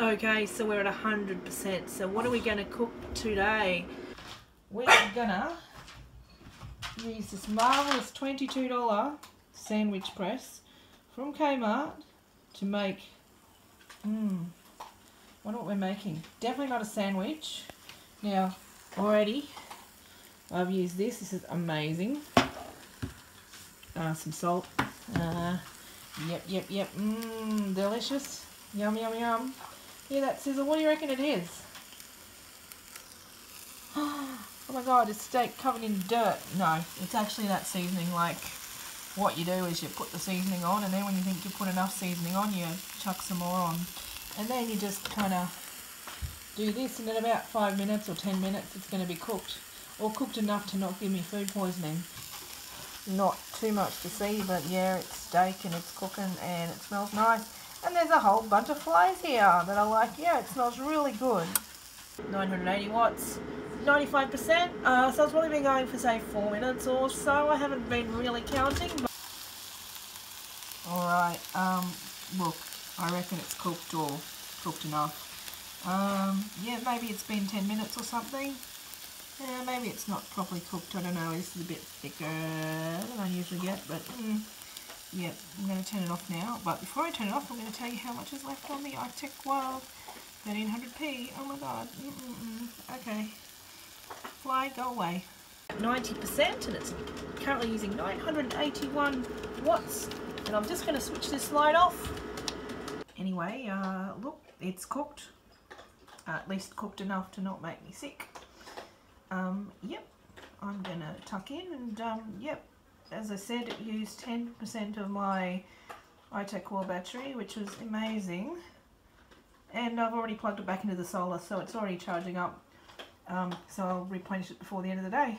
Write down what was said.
Okay, so we're at 100%. So what are we going to cook today? We're gonna use this marvellous $22 sandwich press from Kmart to make, mmm, wonder what we're making. Definitely not a sandwich. Now, already, I've used this. This is amazing. Uh, some salt. Uh, yep, yep, yep. Mmm, delicious. Yum, yum, yum. Yeah, that sizzle. What do you reckon it is? Oh my god, it's steak covered in dirt. No, it's actually that seasoning. Like, what you do is you put the seasoning on, and then when you think you've put enough seasoning on, you chuck some more on. And then you just kind of do this, and in about five minutes or ten minutes, it's going to be cooked. Or cooked enough to not give me food poisoning. Not too much to see, but yeah, it's steak and it's cooking and it smells nice. And there's a whole bunch of flies here that are like, yeah, it smells really good. 980 watts. 95%, uh, so it's probably been going for say 4 minutes or so, I haven't been really counting. Alright, um, look, I reckon it's cooked or cooked enough. Um, yeah, maybe it's been 10 minutes or something. Yeah, maybe it's not properly cooked, I don't know, this is a bit thicker than I usually get, but mm, yeah, I'm going to turn it off now. But before I turn it off, I'm going to tell you how much is left on the iTech World 1300p. Oh my god, mm -mm -mm. okay fly, go away. 90% and it's currently using 981 watts and I'm just going to switch this light off. Anyway, uh, look, it's cooked. Uh, at least cooked enough to not make me sick. Um, yep, I'm going to tuck in and um, yep, as I said, it used 10% of my iTech Core battery, which was amazing. And I've already plugged it back into the solar, so it's already charging up um, so I'll replenish it before the end of the day.